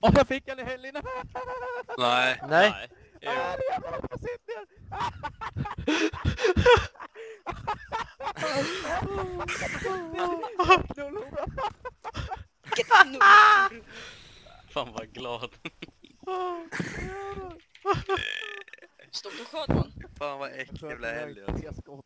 Åh, jag fick en i helgen! Nej. Nej. Jo. Ah, jag! Vilket knull! Fan vad glad. Stod och sköt man. Fan vad äcklig jävla helg alltså.